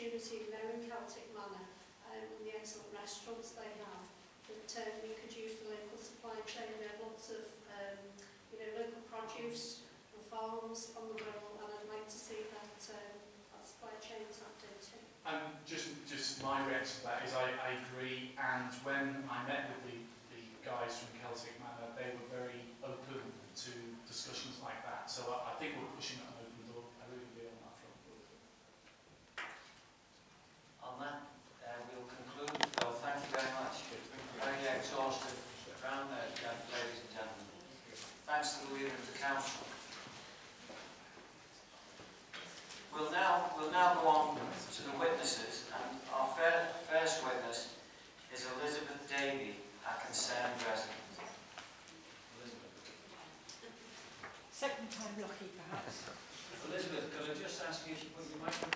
opportunity in their own Celtic Manor um, and the excellent restaurants they have that um, we could use the local supply chain. There are lots of um, you know, local produce and farms on the rural, and I'd like to see that, um, that supply chain tapped into. And just, just my reaction to that is I, I agree and when I met with the, the guys from Celtic Manor they were very open to discussions like that so I, I think we're pushing now go on to the witnesses, and our first witness is Elizabeth Davy, a concerned resident. Elizabeth. Second time lucky, perhaps. Elizabeth, could I just ask you to put your microphone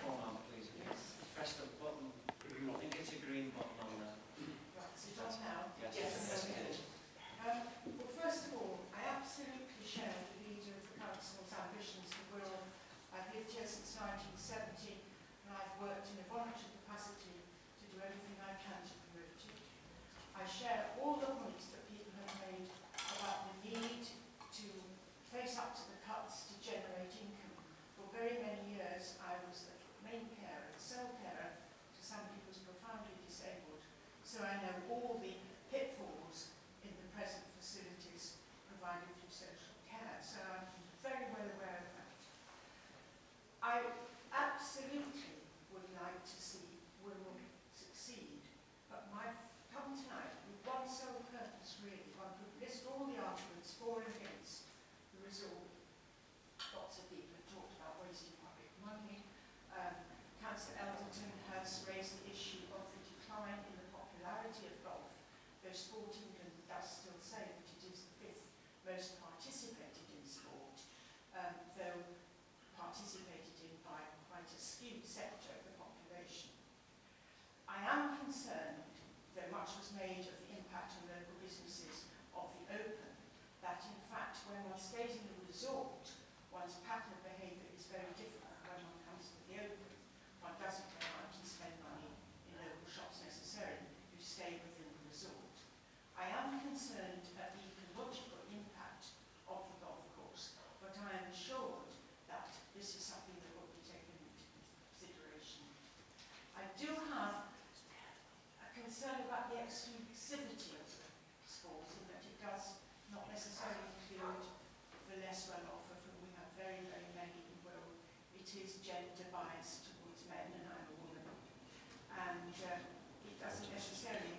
is gender biased towards men and I'm a woman. And uh, it doesn't necessarily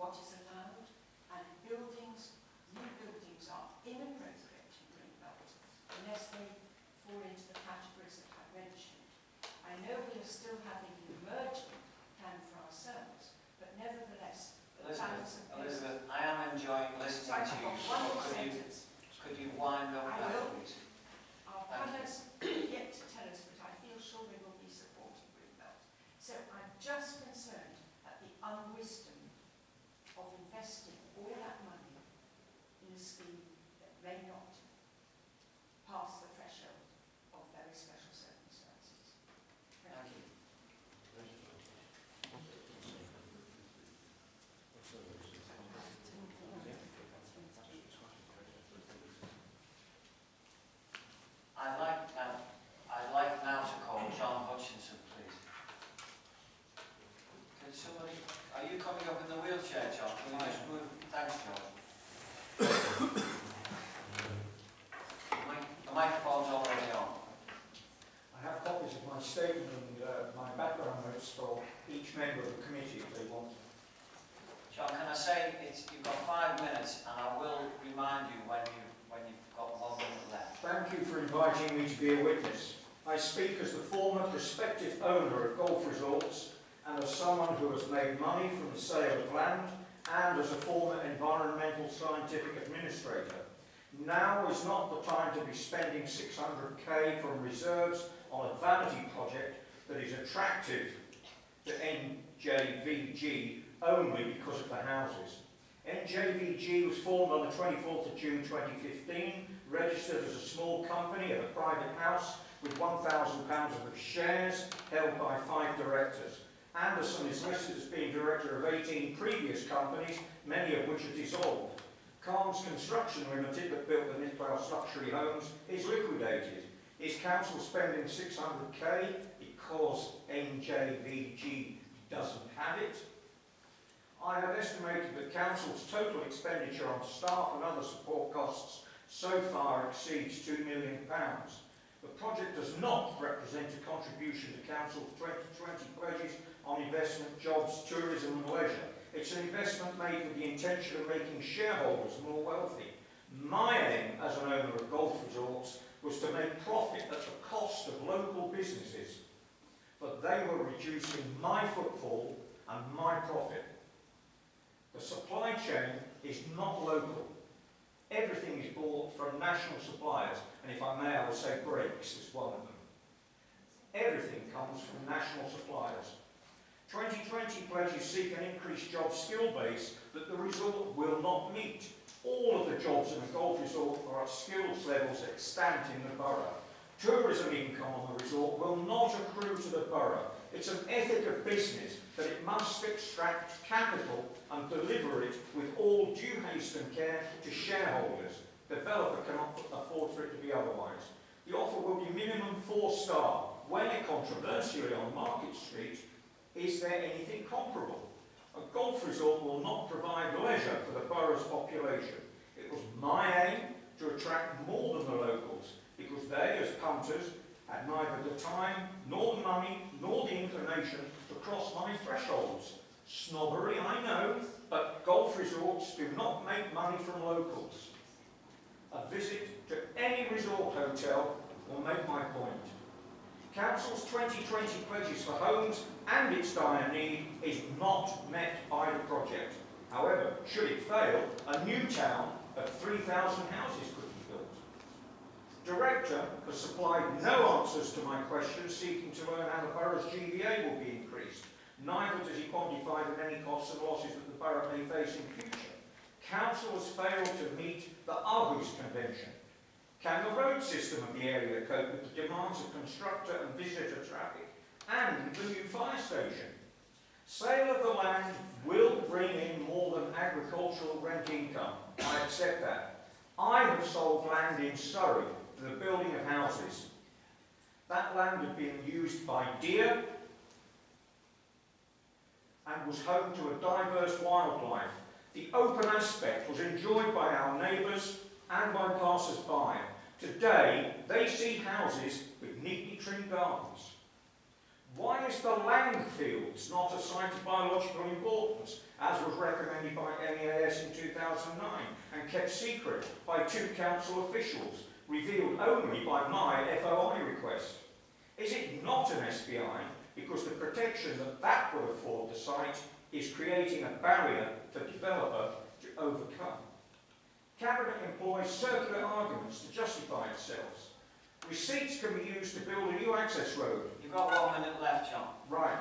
what is allowed, and buildings, new buildings are inappropriate in Greenbelt unless they fall into the categories that I mentioned. I know we are still having say, it's, you've got five minutes, and I will remind you when you, when you've got one minute left. Thank you for inviting me to be a witness. I speak as the former prospective owner of golf resorts and as someone who has made money from the sale of land and as a former environmental scientific administrator. Now is not the time to be spending 600k from reserves on a vanity project that is attractive to NJVG only because of the houses. NJVG was formed on the 24th of June 2015, registered as a small company at a private house with £1,000 of shares held by five directors. Anderson is listed as being director of 18 previous companies, many of which are dissolved. Calms Construction Limited, that built the mid-class luxury homes, is liquidated. Is council spending 600k because NJVG doesn't have it? I have estimated that council's total expenditure on staff and other support costs so far exceeds £2 million. The project does not represent a contribution to council's 2020 pledges on investment, jobs, tourism and leisure. It's an investment made with the intention of making shareholders more wealthy. My aim as an owner of golf resorts was to make profit at the cost of local businesses, but they were reducing my footfall and my profit. The supply chain is not local. Everything is bought from national suppliers, and if I may, I will say brakes is one of them. Everything comes from national suppliers. 2020 pledges seek an increased job skill base that the resort will not meet. All of the jobs in the golf resort are at skills levels extant in the borough. Tourism income on the resort will not accrue to the borough. It's an ethic of business that it must extract capital and deliver it with all due haste and care to shareholders. The developer cannot afford for it to be otherwise. The offer will be minimum four star. Where controversially on Market Street, is there anything comparable? A golf resort will not provide leisure for the borough's population. It was my aim to attract more than the locals because they, as punters, had neither the time, nor the money, nor the inclination to cross my thresholds. Snobbery, I know, but golf resorts do not make money from locals. A visit to any resort hotel will make my point. Council's 2020 pledges for homes and its dire need is not met by the project. However, should it fail, a new town of 3,000 houses could. Director has supplied no answers to my questions seeking to learn how the borough's GVA will be increased. Neither does he quantify the many costs and losses that the borough may face in future. Council has failed to meet the Aarhus Convention. Can the road system of the area cope with the demands of constructor and visitor traffic and the new fire station? Sale of the land will bring in more than agricultural rent income. I accept that. I have sold land in Surrey the building of houses. That land had been used by deer and was home to a diverse wildlife. The open aspect was enjoyed by our neighbours and by passers-by. Today, they see houses with neatly trimmed gardens. Why is the Langfields not a site of biological importance, as was recommended by NEAS in 2009 and kept secret by two council officials, revealed only by my FOI request? Is it not an SBI because the protection that that would afford the site is creating a barrier for developer to overcome? Cabinet employs circular arguments to justify itself. Receipts can be used to build a new access road. You've got one minute left, John. Right.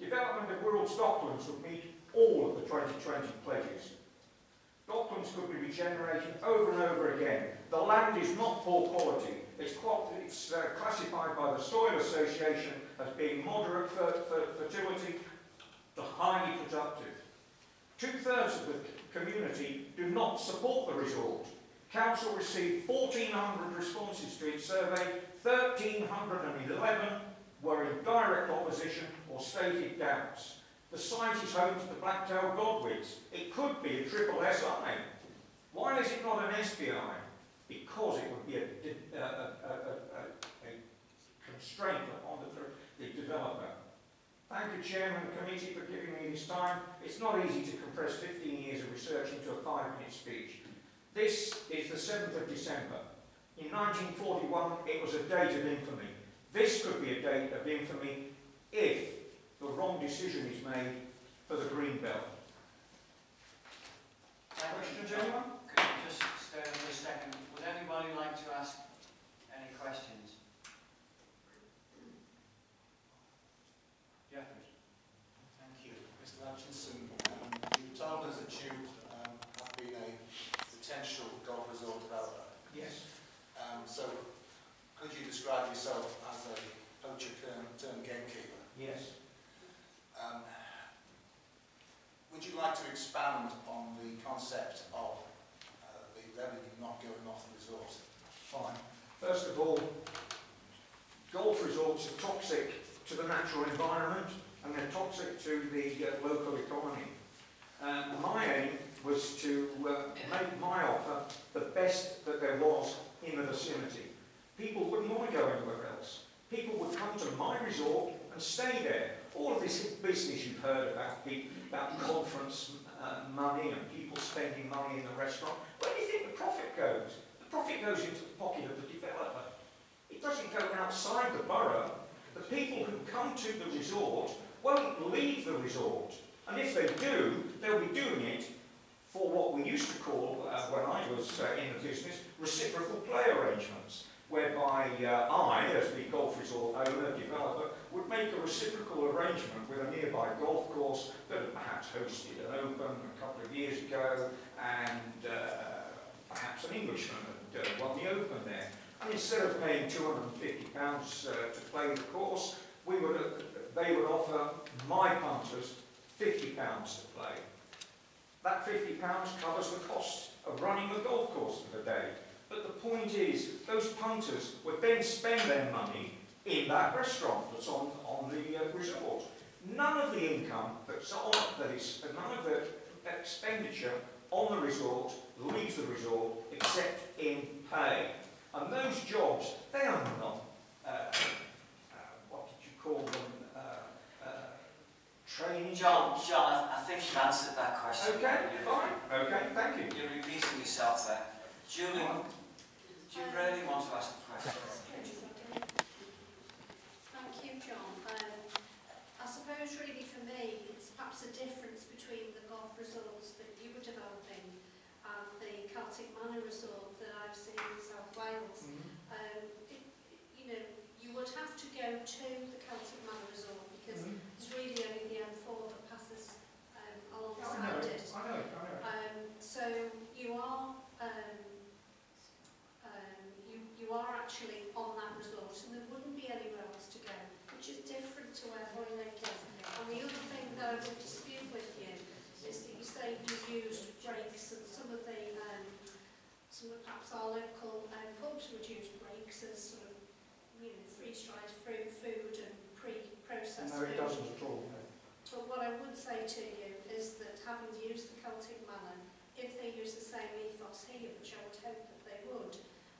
Development of Wirral Docklands would meet all of the 2020 pledges. Docklands could be regenerated over and over again. The land is not poor quality. It's, it's uh, classified by the Soil Association as being moderate fer- fertility to highly productive. Two-thirds of the community do not support the resort. Council received 1,400 responses to its survey, 1,311 were in direct opposition or stated doubts. The site is home to the Blacktail Godwits. It could be a triple SI. Why is it not an SBI? Because it would be a, a, a, a, constraint upon the, the developer. Thank you, Chairman and Committee, for giving me this time. It's not easy to compress 15 years of research into a five-minute speech. This is the 7th of December. In 1941, it was a date of infamy. This could be a date of infamy if the wrong decision is made for the green belt. Questions, anyone? Could you just there for a second? Anybody like to ask any questions? Geoffrey? Thank you. Mr Hutchinson, um, you've told us that you um, have been a potential golf resort developer. Yes. Um, so could you describe yourself as a poacher turned, turned gamekeeper? Yes. Um, would you like to expand on the concept of uh, the revenue not going off the resort? Fine. First of all, are toxic to the natural environment and they're toxic to the uh, local economy. Um, my aim was to uh, make my offer the best that there was in the vicinity. People wouldn't want to go anywhere else. People would come to my resort and stay there. All of this business you've heard about, the, about conference uh, money and people spending money in the restaurant, where do you think the profit goes? The profit goes into the pocket of the developer. Doesn't go outside the borough. The people who come to the resort won't leave the resort. And if they do, they'll be doing it for what we used to call, uh, when I was uh, in the business, reciprocal play arrangements, whereby uh, I, as the golf resort owner, developer, would make a reciprocal arrangement with a nearby golf course that had perhaps hosted an open a couple of years ago, and uh, perhaps an Englishman had uh, won the open there. Instead of paying £250 uh, to play the course, we would, uh, they would offer my punters £50 to play. That £50 covers the cost of running the golf course for the day. But the point is, those punters would then spend their money in that restaurant that's on, on the uh, resort. None of the income that's on, that is, none of the expenditure on the resort leaves the resort except in pay. And those jobs, they are not, uh, uh, what did you call them, uh, uh, training John, jobs? John, I I think you've answered that question. Okay, you're fine, okay, thank you. You're repeating yourself there. Julie, do you really want to ask a question? Thank you, John. Um, I suppose really for me, it's perhaps a difference between the golf resorts that you were developing and the Celtic Manor resort that I've seen in South Wales. Um, it, you know, you would have to go to the Celtic Manor resort because it's really only the M4 that passes um, I know, alongside it. I know, I know. Um, so you are um, um, you, you are actually on that resort and there wouldn't be anywhere else to go, which is different to where Hoylake is. And the other thing that I would dispute with you is that you say you've used Brakes and some of the um, some of perhaps our local um, pubs would use Brakes as sort of you know freeze-dried fruit, food and pre-processed No, it food. doesn't at all. no. But what I would say to you is that having used the Celtic manor, if they use the same ethos here, which I would hope that they would,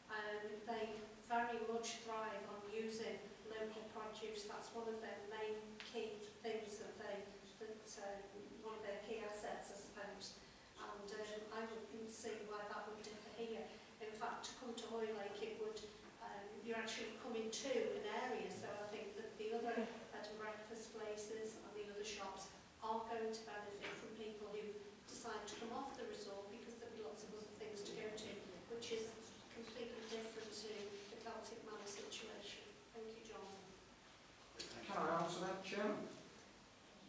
um, they very much thrive on using local produce. That's one of their main key things that they, that uh, one of their key assets, I suppose. And um, I wouldn't see why that would differ here. In fact, to come to Hoylake, it would, um, you're actually coming to an area, so I think that the other bed and breakfast places and the other shops are going to benefit from people who decide to come off the resort because there'll be lots of other things to go to, which is completely different to the Celtic Manor situation. Thank you, John. Can I answer that, Chairman?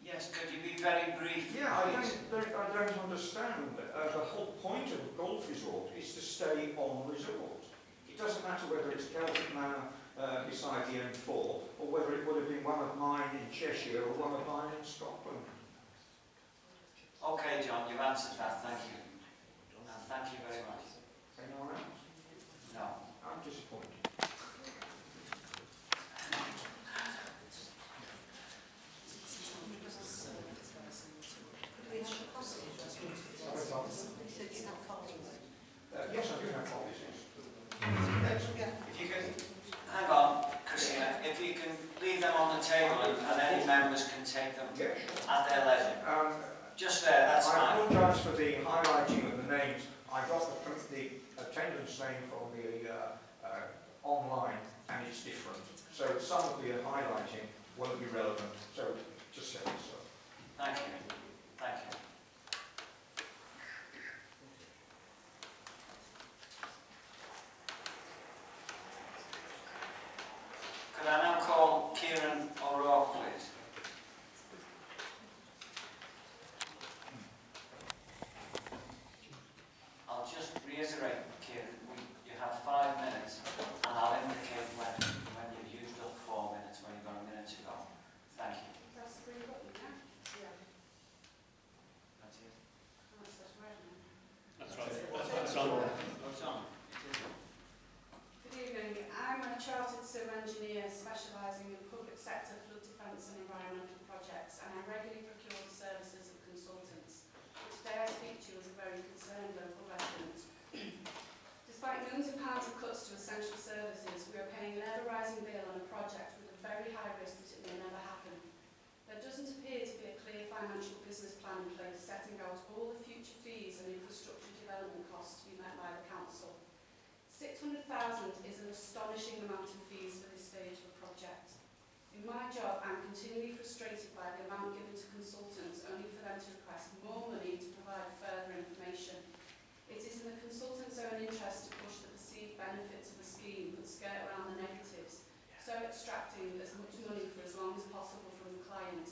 Yes, could you be very brief? Yeah, I please? don't, don't- I don't understand. Uh, the whole point of a golf resort is to stay on resort. It doesn't matter whether it's Celtic Manor uh, beside the M4 or whether it would have been one of mine in Cheshire or one of mine in Scotland. Okay, John, you've answered that, thank you. And thank you very much. I'm disappointed. Uh, yes, I do have policies. If you can, hang on, Christina, if you can leave them on the table and and any members can take them Yes. at their leisure. Um, Just there, that's I fine. apologise for the highlighting of the names. I got the, the attendance name from the uh, uh, online and it's different. So some of the highlighting won't be relevant. So just say so. Thank you, thank you. Could I now call Kieran O'Rourke, please? I'll just reiterate, Kieran, we, you have five minutes, and I'll indicate when, when you've used up four minutes, when you've got a minute to go. Thank you. That's the green button, yeah? Yeah. That's it. Oh, it says red now. That's right. It's on. It's on. Good evening. I'm a chartered civil engineer specialising in public sector flood defence and environmental projects, and I regularly procure the services of consultants. But today I speak to you as a very concerned local resident. Despite millions of pounds essential services, we are paying an ever-rising bill on a project with a very high risk that it may never happen. There doesn't appear to be a clear financial business plan in place setting out all the future fees and infrastructure development costs to be met by the council. 600,000 is an astonishing amount of fees for this stage of a project. In my job, I'm continually frustrated by the amount given to consultants only for them to request more money to provide further information. It is in the consultant's own interest to push the perceived benefits of a around the negatives, so extracting as much money for as long as possible from the client.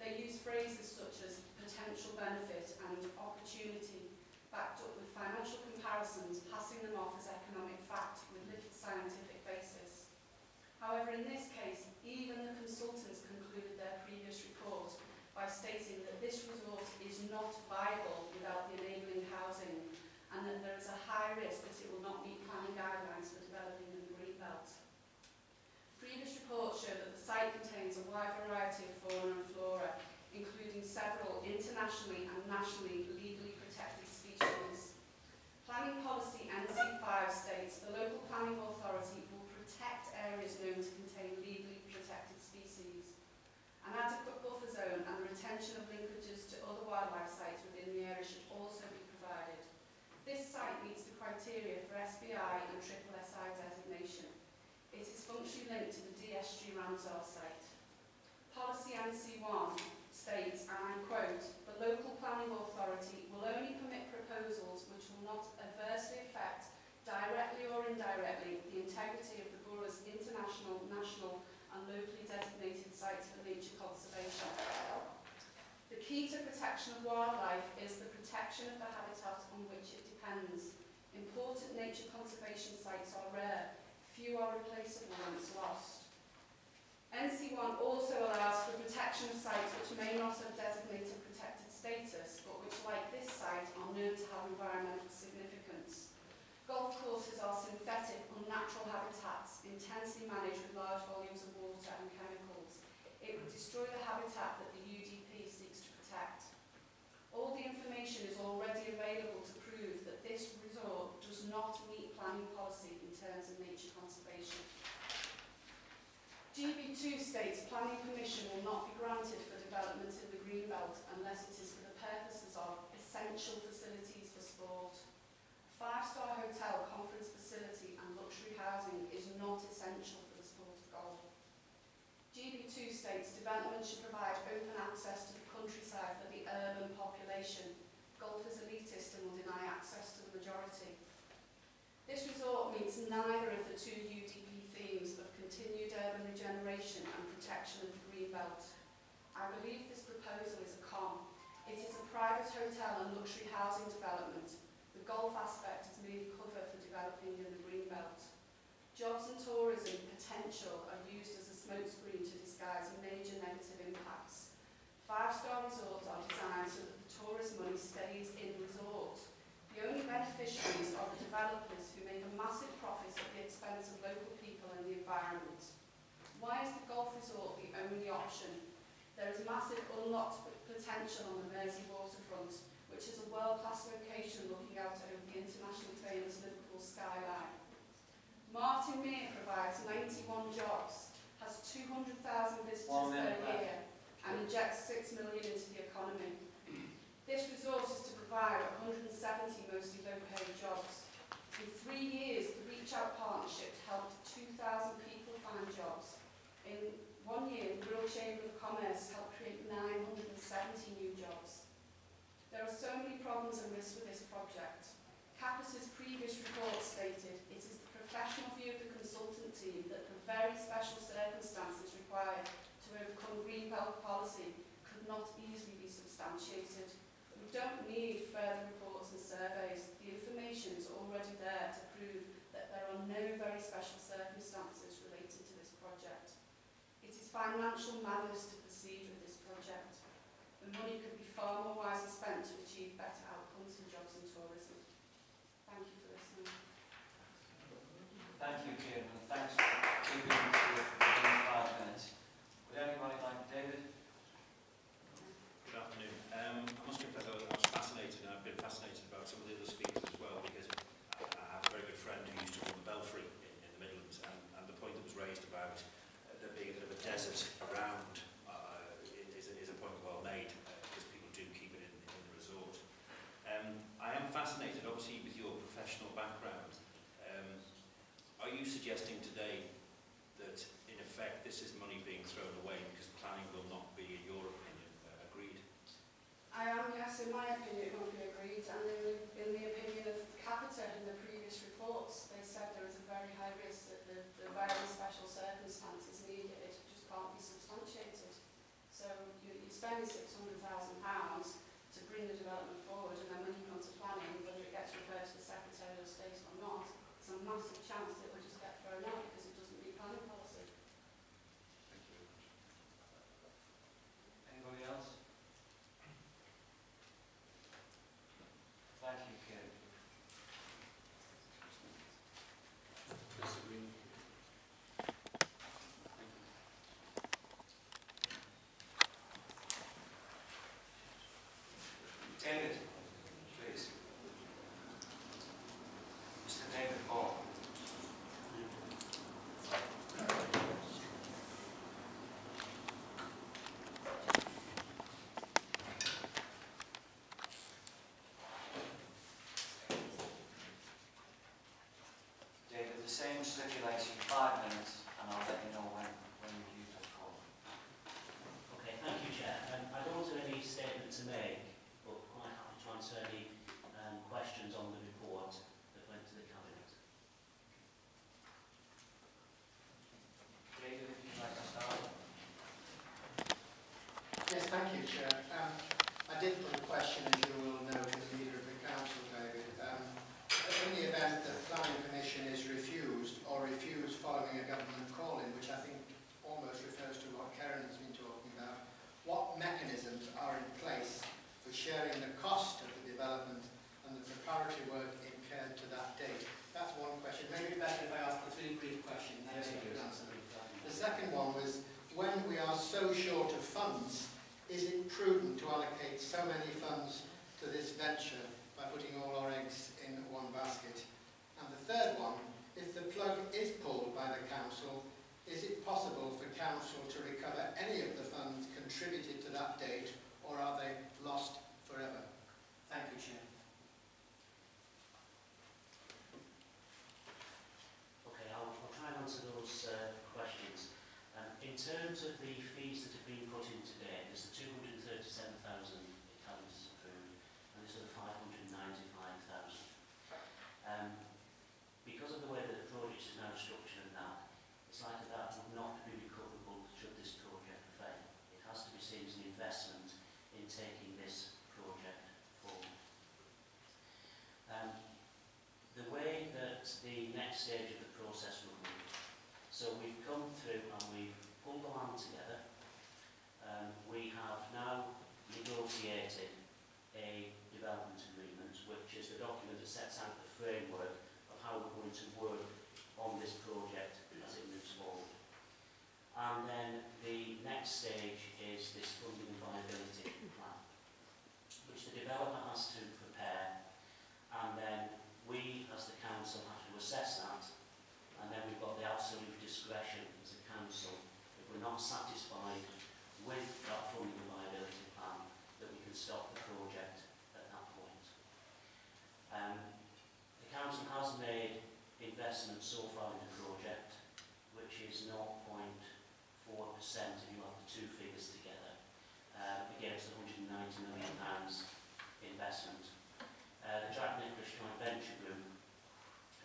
They use phrases such as potential benefit and opportunity, backed up with financial comparisons, passing them off as economic fact with little scientific basis. However, in this case, even the consultants concluded their previous report by stating that this resort is not viable without the enabling housing and that there is a high risk that it will not meet planning guidelines site contains a wide variety of fauna and flora, including several internationally and nationally legally protected species. Planning policy NC5 states the local planning authority will protect areas known to contain legally protection of wildlife is the protection of the habitat on which it depends. Important nature conservation sites are rare, few are replaceable once lost. NC1 also allows for protection of sites which may not have designated protected status, but which, like this site, are known to have environmental significance. Golf courses are synthetic, unnatural habitats, intensely managed with large volumes of water and chemicals. It would destroy the habitat that the UDP seeks to protect. All the information is already available to prove that this resort does not meet planning policy in terms of nature conservation. GB2 states planning permission will not be granted for development in the Greenbelt unless it is for the purposes of essential facilities for sport. A five-star hotel, conference facility and luxury housing is not essential states development should provide open access to the countryside for the urban population. Golf is elitist and will deny access to the majority. This resort meets neither of the two UDP themes of continued urban regeneration and protection of the green belt. I believe this proposal is a con. It is a private hotel and luxury housing development. The golf aspect is merely cover for developing in the green belt. Jobs and tourism potential are used as a smokescreen to disguise major negative impacts. Five-star resorts are designed so that the tourist money stays in resort. The only beneficiaries are the a massive profits at the expense of local people and the environment. Why is the golf resort the only option? There is massive unlocked potential on the Mersey waterfront, which is a world-class location looking out over the internationally famous Liverpool skyline. Martin Mere provides 91 jobs, has 200,000 visitors One per year, and injects 6 million into the economy. This resort is to provide 170 mostly low-paid jobs. Three years, the Reach Out Partnership helped 2,000 people find jobs. In one year, financial manners to proceed with this project. The money could be far more wisely spent to achieve better are you suggesting today that, in effect, this is money being thrown away because planning will not be, in your opinion, uh, agreed? I am, yes, in my opinion, it won't be agreed, and in the, in the opinion of Capita in the previous reports, they said there is a very high risk that the, the very special circumstances needed just can't be substantiated. So you, you're spending £600,000 to bring the development forward, and then when you come to planning, whether it gets referred to the Secretary of State or not, it's a massive chance that it will just get thrown out because it doesn't meet planning policy. Thank you very much. Anybody else? Thank you, Kieran. David, please. Mr. David Ball. David, the same stipulation, five minutes, and I'll let you know when, when you've used the call. Okay, thank you, Chair. Um, I don't have any statement to make, but quite happy to answer any um, questions on the report that went to the Cabinet. David, if you'd like to start. Yes, thank you, Chair. Um, I did put a question, as you will know, to the leader of the council, David. Um, in the event that the planning commission is refused or refused following a call-in, which I think almost refers to what Karen has been talking about, what mechanisms are in place for sharing the cost of the development and the preparatory work incurred to that date? That's one question. Maybe better if I ask the three brief questions, then you can answer. The second one was, when we are so short of funds, is it prudent to allocate so many funds to this venture by putting all our eggs in one basket? And the third one, if the plug is pulled by the council, is it possible for council to recover any of the funds contributed to that date, or are they lost forever? Thank you, Chair. Okay, I'll, I'll try and answer those uh, questions. Um, in terms of the fees that have been put in today, there's the 237,000 it has approved, and there's the 595,000. Um, because of the way that the project is now structured and that, it's likely that would not be recoverable should this project fail. It has to be seen as an investment in taking this project forward. Um, the way that the next stage of the process will be, so we've come through and we've pulled the land together. Um, we have now negotiated a development agreement, which is the document that sets out the framework of how we're going to work on this project as it moves forward. And then the next stage is this funding viability plan, which the developer has to prepare, and then we, as the council, have to assess that, and then we've got the absolute discretion as a council, if we're not satisfied with that funding and viability plan, that we can stop the project at that point. Um, the council has made investment so far in the project, which is 0.4% if you add the two figures together, uh, against the 190 million pounds investment. Uh, the Jack Joint Venture Group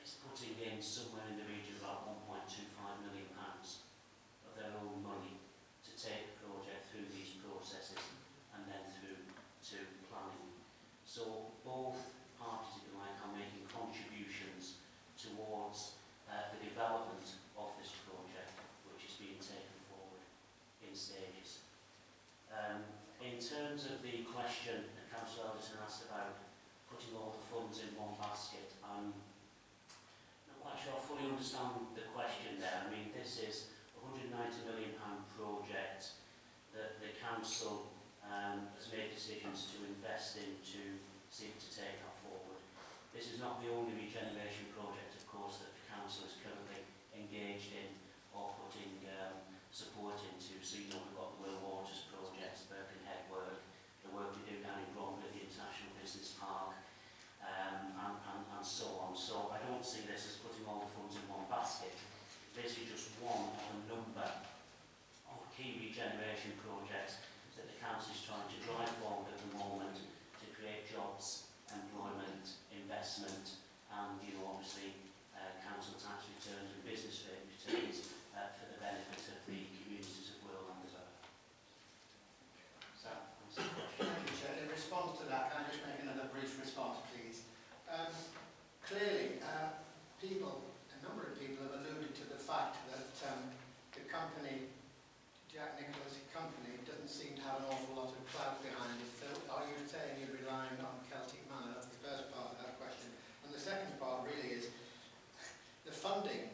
is putting in somewhere in the region of about 1.25 million pounds of their own money to take the project through these processes and then through to planning. So both parties, if you like, are making contributions towards uh, the development of this project, which is being taken forward in stages. Um, in terms of the question that Councillor Elderton asked about putting all the funds in one basket, I'm not quite sure I fully understand the question there. I mean, this is a 190 million pound project that the council um, has made decisions to invest in to seek to take that forward. This is not the only regeneration project, of course, that the council is currently engaged in or putting um, support into. So, you know, we've got the Wirral Waters projects, Birkenhead work, the work we do down in Bromborough, the International Business Park, um, and, and, and so I don't see this as putting all the funds in one basket. This is just one of a number of key regeneration projects that the council is trying to drive forward at the moment to create jobs, employment, investment, and, you know, obviously, uh, council tax returns and business returns uh, for the benefit of the communities of Will and Earth. So, that's the question. Thank you, Chair. In response to that, can I just make another brief response, please? Um, clearly, uh, people, a number of people have alluded to the fact that um, the company, Jack Nicklaus Company, doesn't seem to have an awful lot of clout behind it. So are you saying you're relying on Celtic Manor? That's the first part of that question. And the second part really is the funding.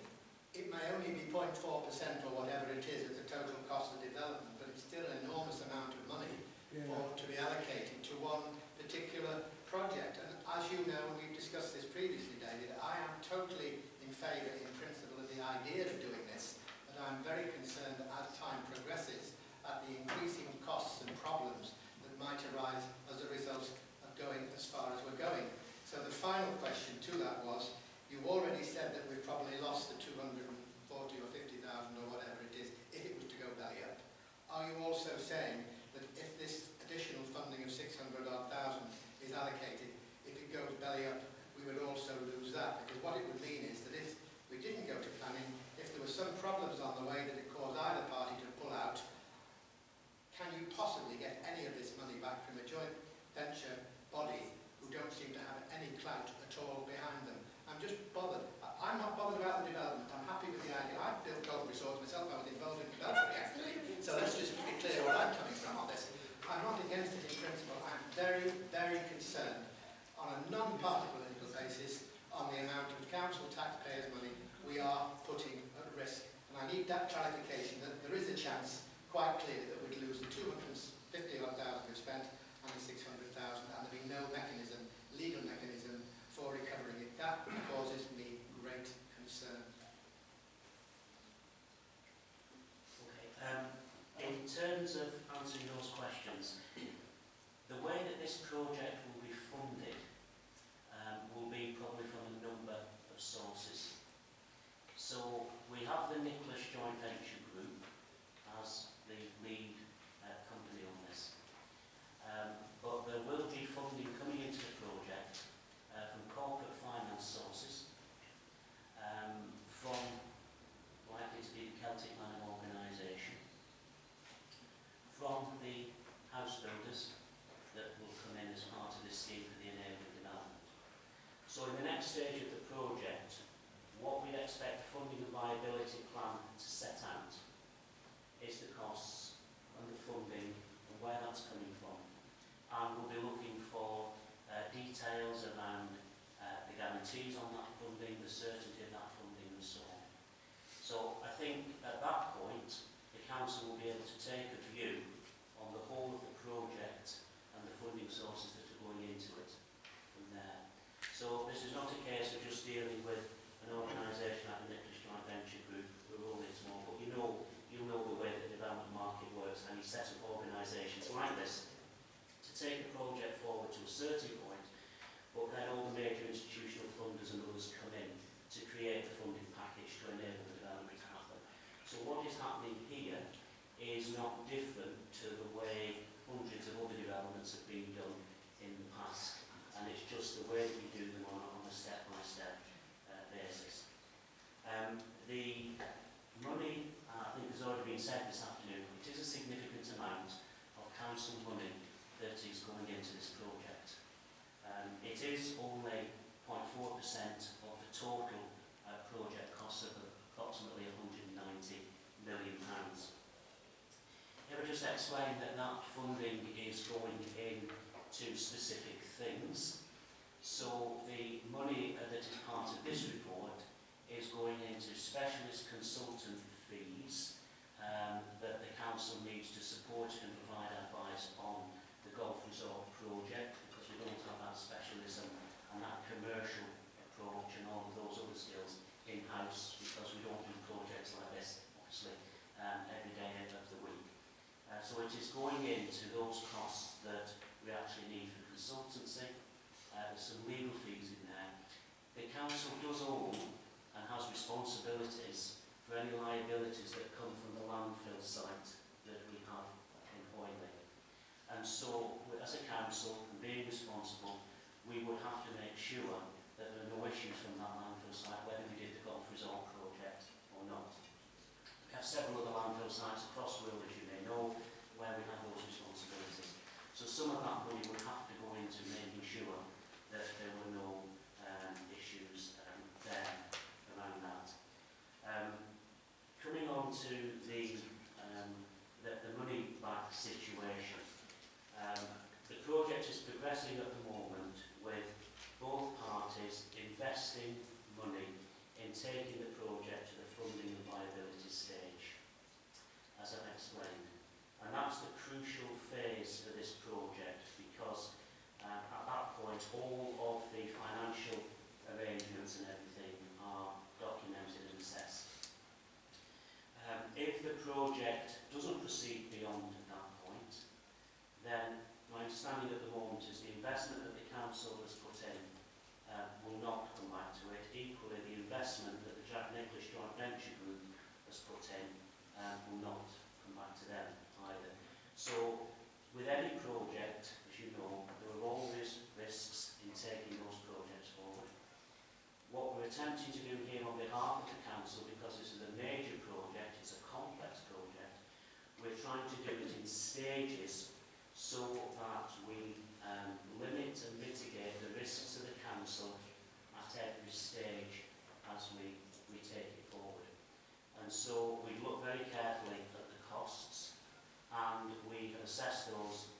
It may only be 0.4% or whatever it is as the total cost of development, but it's still an enormous amount of money for, to be allocated to one particular project. And as you know, and we've discussed this previously, David, I am totally in favour in principle of the idea of doing this, but I'm very concerned that as time progresses at the increasing costs and problems that might arise as a result of going as far as we're going. So the final question to that was, you already said that we've probably lost the 240 or 50,000 or whatever it is, if it was to go belly up. Are you also saying that if this additional funding of 600 odd thousand is allocated, if it goes belly up, we would also lose that? Because what it would mean is that if we didn't go to planning, if there were some problems on the way that it caused either party to pull out, can you possibly get any of this money back from a joint venture body who don't seem to have any clout at all behind them? I'm just bothered. I- I'm not bothered about the development. I'm happy with the idea. I've built golf resorts myself. I was involved in the development actually. So let's just be clear where I'm coming from on this. I'm not against it in principle. I'm very, very concerned on a non-party political basis on the amount of council taxpayers' money we are putting at risk. And I need that clarification that there is a chance, quite clearly, that we'd lose the 250 Explain that that funding is going in to specific things. So the money uh, that is part of this report is going into specialist consultant fees um, that the council needs to support and provide advice on the golf resort project because we don't have that specialism and that commercial approach and all of those other skills in-house because we don't do projects like this, obviously, um, every day of the week. Uh, so it is going into those costs that we actually need for consultancy. Uh, there's some legal fees in there. The council does own and has responsibilities for any liabilities that come from the landfill site that we have in Hoylake. And so, as a council, and being responsible, we would have to make sure that there are no issues from that landfill site, whether we did the golf resort project or not. We have several other landfill sites across Wales, as you may know, where we have those. So some of that money would have to go into making sure that there were no um, issues um, there around that. Um, coming on to the, um, the, the money back situation, um, the project is progressing at the moment with both parties investing money in taking the project to the funding and viability stage, as I've explained. And that's the crucial phase for this project because uh, at that point all of the financial arrangements and everything are documented and assessed. Um, if the project doesn't proceed beyond that point, then my understanding at the moment is the investment that the council has put in uh, will not come back to it. Equally, the investment that the Jack Nicklaus Joint Venture Group has put in um, will not come back to them either. So, with any project, attempting to do here on behalf of the Council, because this is a major project, it's a complex project, we're trying to do it in stages so that we um, limit and mitigate the risks to the Council at every stage as we, we take it forward. And so we look very carefully at the costs and we assess those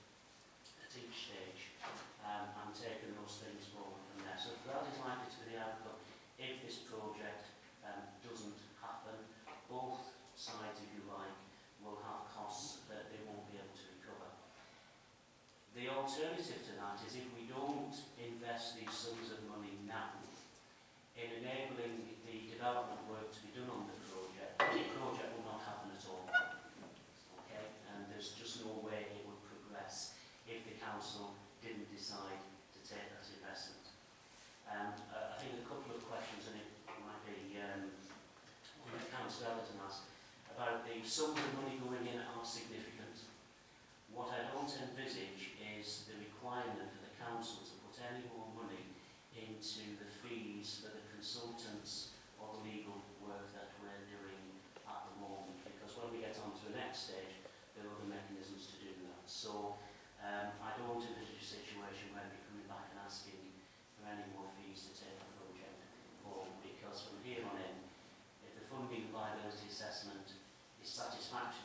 decide to take that investment. Um, I think a couple of questions, and it might be um, one that Councillor Elderton about the sums of money going in are significant. What I don't envisage is the requirement for the council to put any more money into the fees for the consultants or the legal work that we're doing at the moment. Because when we get on to the next stage, situation where we're coming back and asking for any more fees to take the project forward because from here on in, if the funding liability assessment is satisfactory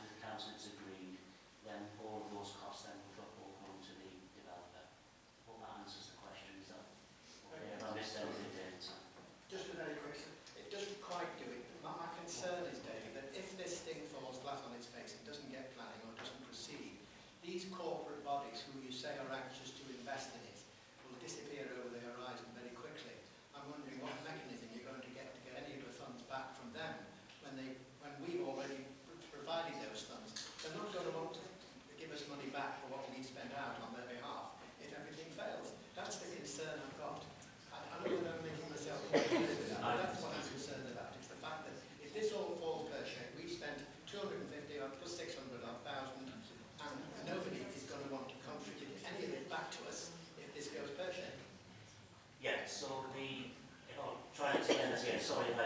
soil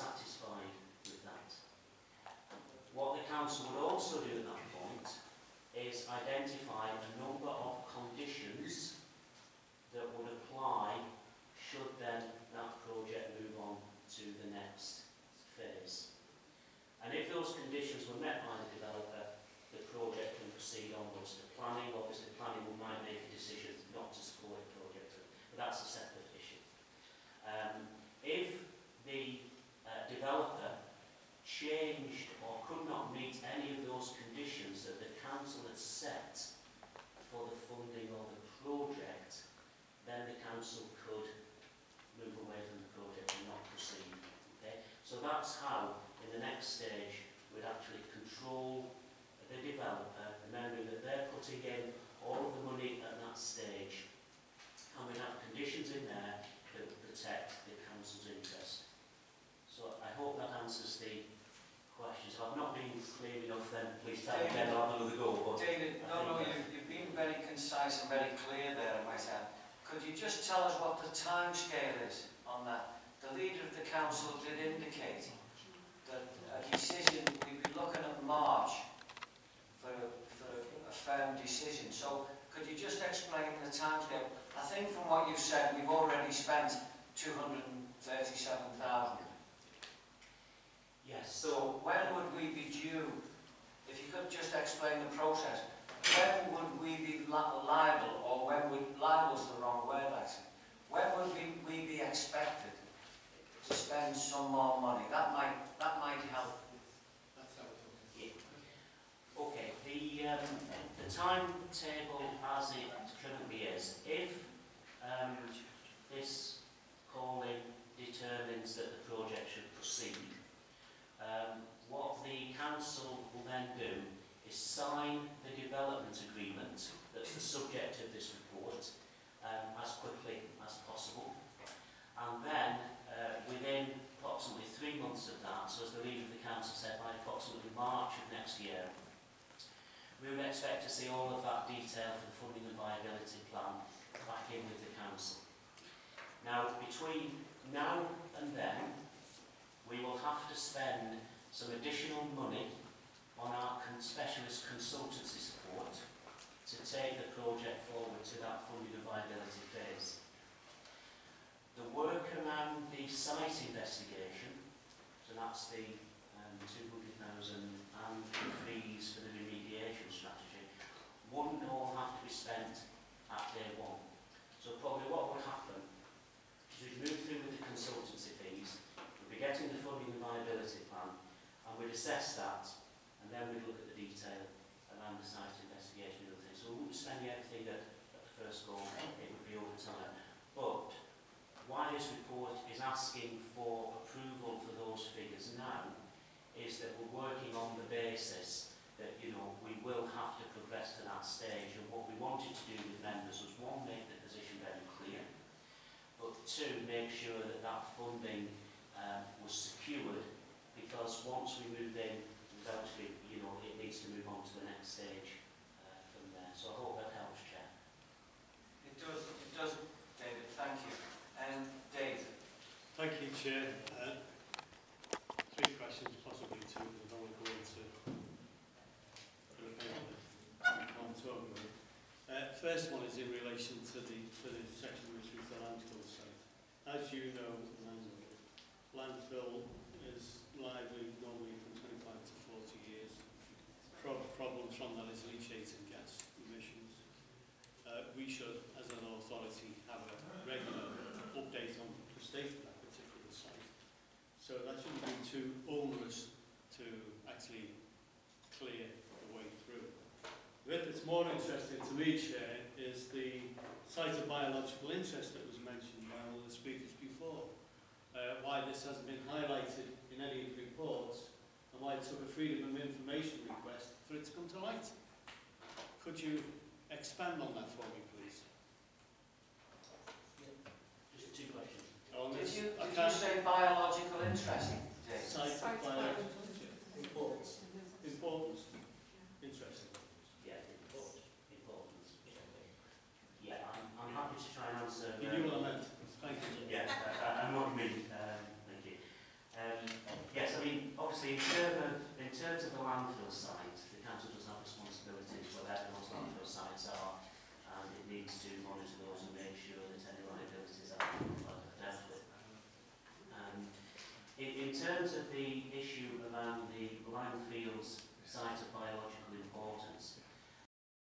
satisfied Could you just tell us what the time scale is on that? The leader of the council did indicate that a decision, we'd be looking at March for, for a firm decision. So could you just explain the time scale? I think from what you've said, we've already spent 237,000. Yes. So when would we be due? If you could just explain the process when would we be liable, or when would, liable is the wrong word actually, when would we, we be expected to spend some more money? That might, that might help. That's how yeah. Okay, the, um, the timetable as it currently is, if um, this calling determines that the project should proceed, um, what the council will then do is sign the development agreement that's the subject of this report um, as quickly as possible. And then uh, within approximately three months of that, so as the leader of the council said, by approximately March of next year, we would expect to see all of that detail for the funding and viability plan back in with the council. Now, between now and then, we will have to spend some additional money on our specialist consultancy support to take the project forward to that funding viability phase. The work around the site investigation, so that's the um, 200,000 and the fees for the remediation strategy, wouldn't all have to be spent at day one. So probably what would happen is we'd move through with the consultancy fees, we'd be getting the funding and viability plan, and we'd assess that, and then we'd look at the detail around the site investigation and other be spending everything at, at the first go, it would be all the time. But why this report is asking for approval for those figures now is that we're working on the basis that, you know, we will have to progress to that stage. And what we wanted to do with members was, one, make the position very clear, but two, make sure that that funding um, was secured because once we move in, undoubtedly, you know, it needs to move on to the next stage uh, from there. So I hope that helps, Chair. It does, it does, David, thank you. And Dave? Thank you, Chair. Uh, three questions, possibly two, but I don't want to go into the paper we about. Uh, first one is in relation to the, to the section which is the landfill site. As you know, landfill, is lively normally from 25 to 40 years. Pro- problems from that is leachating gas emissions. Uh, we should, as an authority, have a regular update on the state of that particular site. So that shouldn't be too onerous to actually clear the way through. The bit that's more interesting to me, Chair, is the site of biological interest that was mentioned by all the speakers before. Uh, why this hasn't been highlighted in any of the reports and why it took a freedom of information request for it to come to light. Could you expand on that for me, please? Just two questions. Did you, I did you can't- say biological interest, Dave? Site of biological importance. Importance. Interesting. Yeah, important. Important. Yeah, I'm, I'm happy to try and answer. You um, knew what I meant. Thank you. Yeah, what mean. Um, thank you. Um, yes, I mean, obviously, in, term of, in terms of the landfill site, terms of the issue around the Langfields site of biological